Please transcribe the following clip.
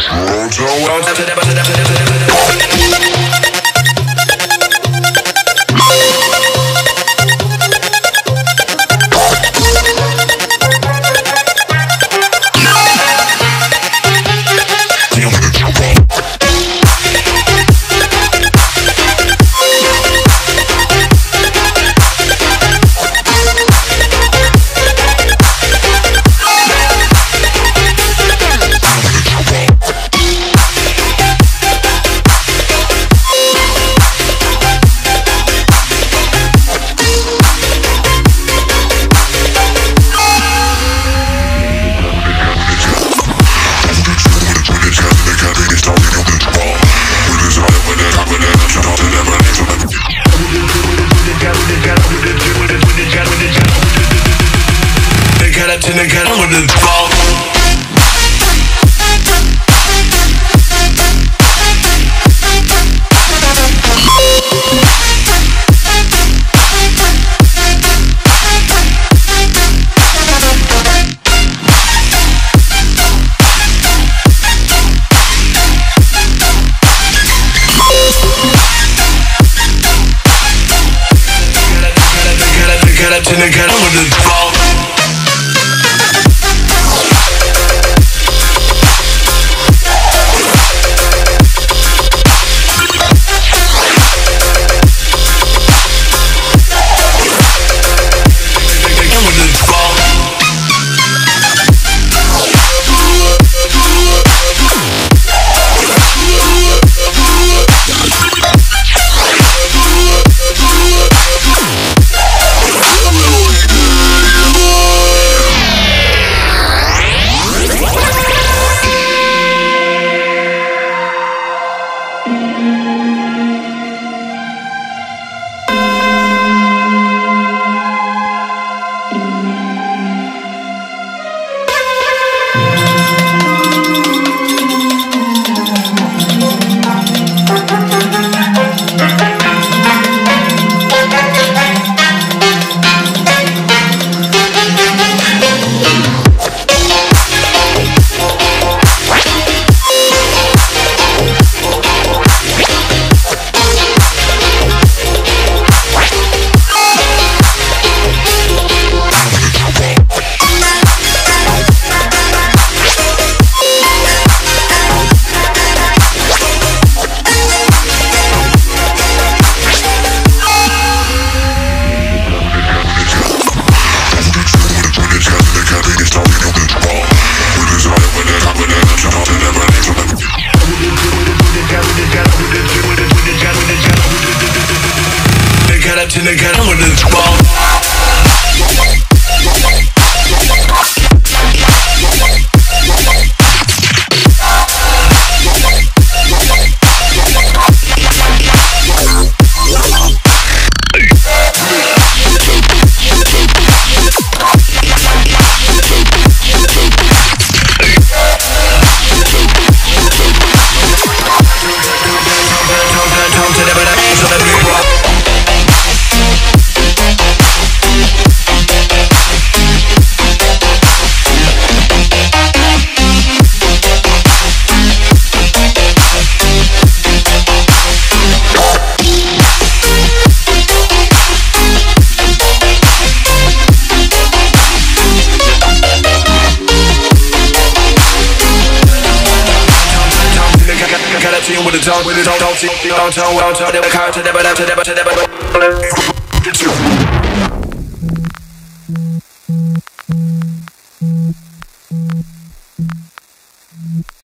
Control tower. To the gun with the ball. To They cut up to the gun with the ball. see with it, don't with it, don't see, don't tell, don't tell, never count, never, never, never, never, never.